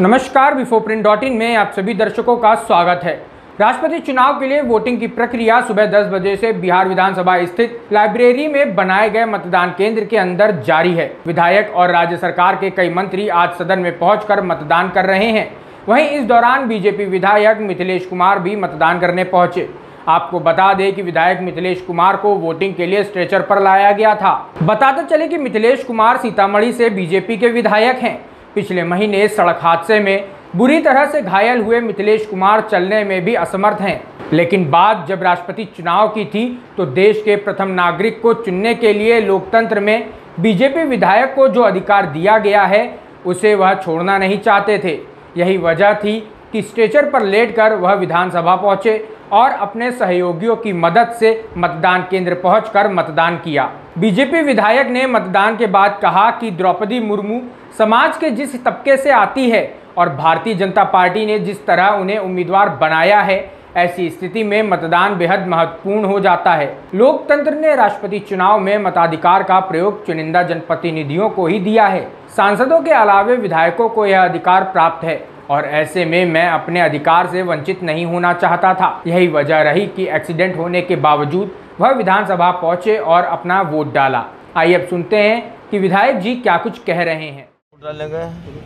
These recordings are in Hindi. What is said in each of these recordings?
नमस्कार बिफोर प्रिंट डॉट इन में आप सभी दर्शकों का स्वागत है। राष्ट्रपति चुनाव के लिए वोटिंग की प्रक्रिया सुबह 10 बजे से बिहार विधानसभा स्थित लाइब्रेरी में बनाए गए मतदान केंद्र के अंदर जारी है। विधायक और राज्य सरकार के कई मंत्री आज सदन में पहुंचकर मतदान कर रहे हैं। वहीं इस दौरान बीजेपी विधायक मिथिलेश कुमार भी मतदान करने पहुँचे। आपको बता दें कि विधायक मिथिलेश कुमार को वोटिंग के लिए स्ट्रेचर पर लाया गया था। बताते चले कि मिथिलेश कुमार सीतामढ़ी से बीजेपी के विधायक हैं। पिछले महीने सड़क हादसे में बुरी तरह से घायल हुए मिथिलेश कुमार चलने में भी असमर्थ हैं। लेकिन बात जब राष्ट्रपति चुनाव की थी तो देश के प्रथम नागरिक को चुनने के लिए लोकतंत्र में बीजेपी विधायक को जो अधिकार दिया गया है, उसे वह छोड़ना नहीं चाहते थे। यही वजह थी कि स्ट्रेचर पर लेटकर वह विधानसभा पहुँचे और अपने सहयोगियों की मदद से मतदान केंद्र पहुंचकर मतदान किया। बीजेपी विधायक ने मतदान के बाद कहा कि द्रौपदी मुर्मू समाज के जिस तबके से आती है और भारतीय जनता पार्टी ने जिस तरह उन्हें उम्मीदवार बनाया है, ऐसी स्थिति में मतदान बेहद महत्वपूर्ण हो जाता है। लोकतंत्र ने राष्ट्रपति चुनाव में मताधिकार का प्रयोग चुनिंदा जनप्रतिनिधियों को ही दिया है। सांसदों के अलावे विधायकों को यह अधिकार प्राप्त है। और ऐसे में मैं अपने अधिकार से वंचित नहीं होना चाहता था। यही वजह रही कि एक्सीडेंट होने के बावजूद वह विधानसभा पहुँचे और अपना वोट डाला। आइए अब सुनते हैं कि विधायक जी क्या कुछ कह रहे हैं।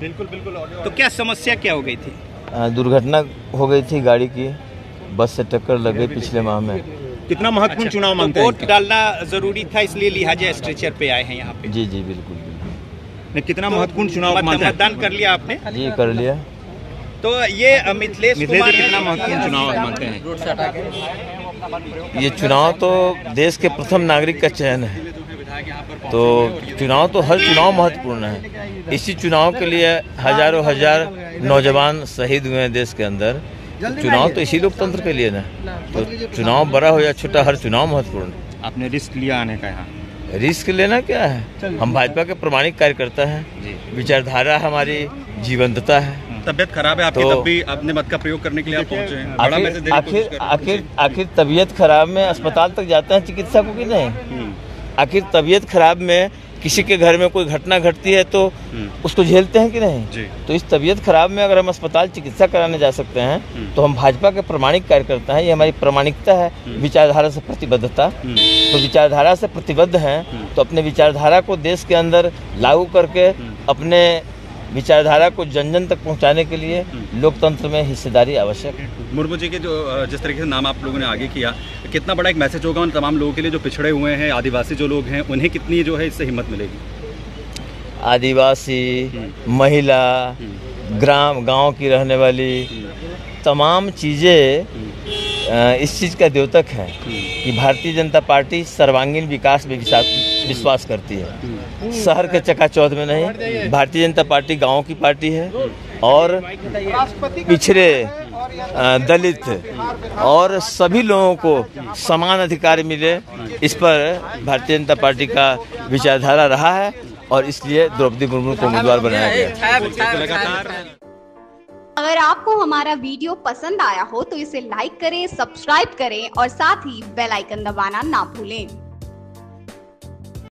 बिल्कुल बिल्कुल तो क्या समस्या क्या हो गई थी? दुर्घटना हो गई थी गाड़ी की। बस से टक्कर लग गई पिछले माह में। कितना महत्वपूर्ण चुनाव मानते हैं? वोट डालना ज़रूरी था इसलिए लिहाजा स्ट्रेचर पे आए हैं यहाँ पे। जी जी बिल्कुल बिल्कुल। कितना महत्वपूर्ण चुनाव मतदान कर लिया आपने? जी कर लिया। तो ये मिथिलेश कुमार कितना महत्वपूर्ण चुनाव मानते हैं। ये चुनाव तो देश के प्रथम नागरिक का चयन है। तो चुनाव तो हर चुनाव महत्वपूर्ण है। इसी चुनाव के लिए हज़ारों हज़ार नौजवान शहीद हुए हैं देश के अंदर। तो चुनाव तो इसी लोकतंत्र के लिए ना। तो चुनाव बड़ा हो या छोटा हर चुनाव महत्वपूर्ण। है आपने रिस्क लिया आने का यहाँ? रिस्क लेना क्या है? हम भाजपा के प्रमाणिक कार्यकर्ता हैं। विचारधारा हमारी जीवंतता है। तबियत खराब है आपकी तो- तब भी अपने मत का प्रयोग करने के लिए आप पहुँचे हैं। आखिर की आखिर। आखिर आखिर तबीयत खराब में अस्पताल तक जाते हैं चिकित्सक को कि नहीं? हम्म, आखिर तबीयत खराब में किसी के घर में कोई घटना घटती है तो हम्म, उसको झेलते हैं कि नहीं? जी। तो इस तबीयत खराब में अगर हम अस्पताल चिकित्सा कराने जा सकते हैं हम्म। तो हम भाजपा के प्रमाणिक कार्यकर्ता हैं ये हमारी प्रमाणिकता है विचारधारा से प्रतिबद्धता। तो विचारधारा से प्रतिबद्ध हैं तो अपने विचारधारा को देश के अंदर लागू करके अपने विचारधारा को जन जन तक पहुँचाने के लिए लोकतंत्र में हिस्सेदारी आवश्यक है। मुर्मू जी के जो जिस तरीके से नाम आप लोगों ने आगे किया कितना बड़ा एक मैसेज होगा उन तमाम लोगों के लिए जो पिछड़े हुए हैं आदिवासी जो लोग हैं उन्हें कितनी जो है इससे हिम्मत मिलेगी? आदिवासी महिला ग्राम गाँव की रहने वाली तमाम चीज़ें इस चीज़ का द्योतक है कि भारतीय जनता पार्टी सर्वांगीण विकास में विश्वास विश्वास करती है। शहर के चकाचौंध में नहीं, भारतीय जनता पार्टी गाँव की पार्टी है और पिछड़े दलित और सभी लोगों को समान अधिकार मिले, इस पर भारतीय जनता पार्टी का विचारधारा रहा है और इसलिए द्रौपदी मुर्मू को उम्मीदवार बनाया गया। अगर आपको हमारा वीडियो पसंद आया हो तो इसे लाइक करें, सब्सक्राइब करें और साथ ही बेल आइकन दबाना ना भूलें।